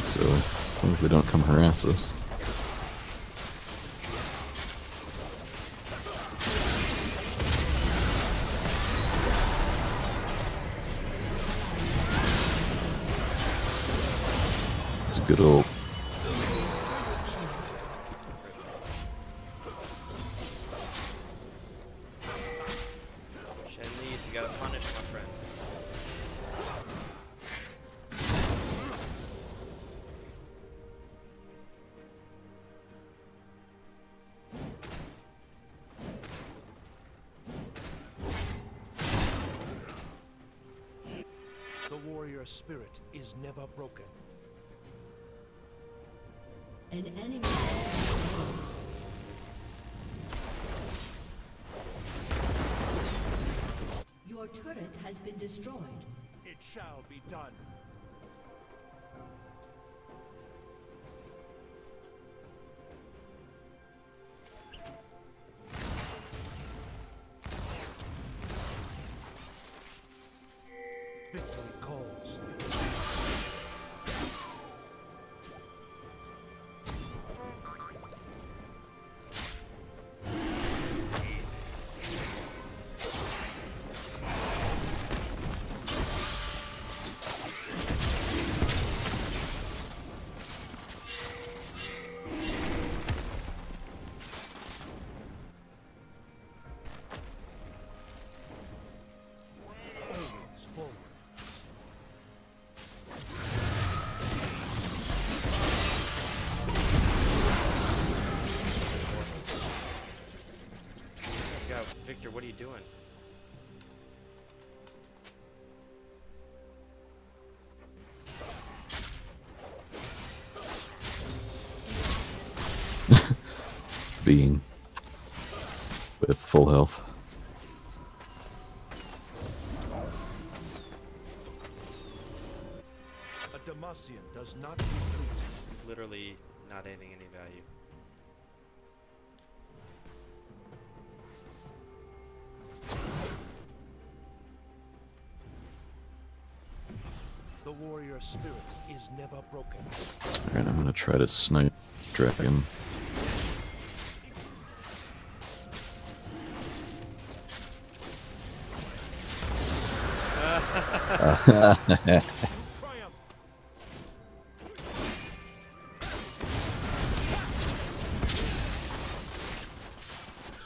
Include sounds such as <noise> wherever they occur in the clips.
So, as long as they don't come harass us. It's a good old The warrior spirit is never broken. An enemy. Your turret has been destroyed. It shall be done. Victory what are you doing? <laughs> being with full health. A Demacian does not retreat. He's literally not adding any value. The warrior spirit is never broken. Alright, I'm gonna try to snipe dragon. Triumph!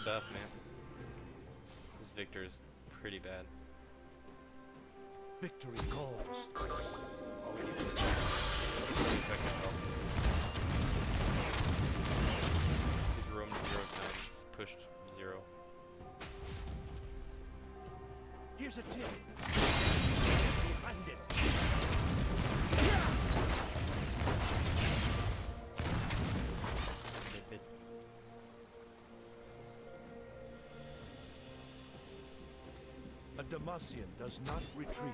Stuff, man. This Viktor is pretty bad. Victory calls. All we need is effective health. He's roamed zero times, pushed zero. Here's a tip. A Demacian does not retreat.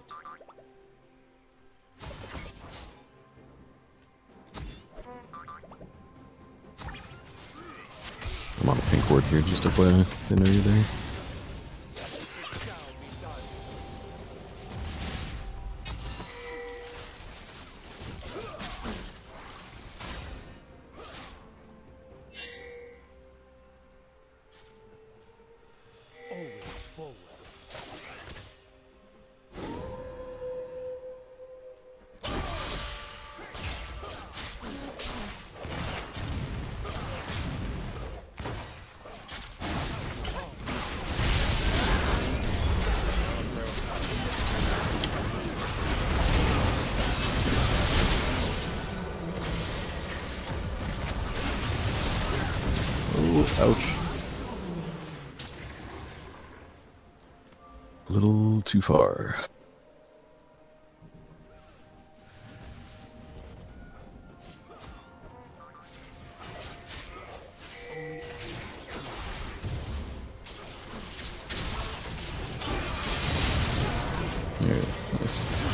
I'm on pink ward here, just to play. I know you're there. Oh, ouch. A little too far. There, nice.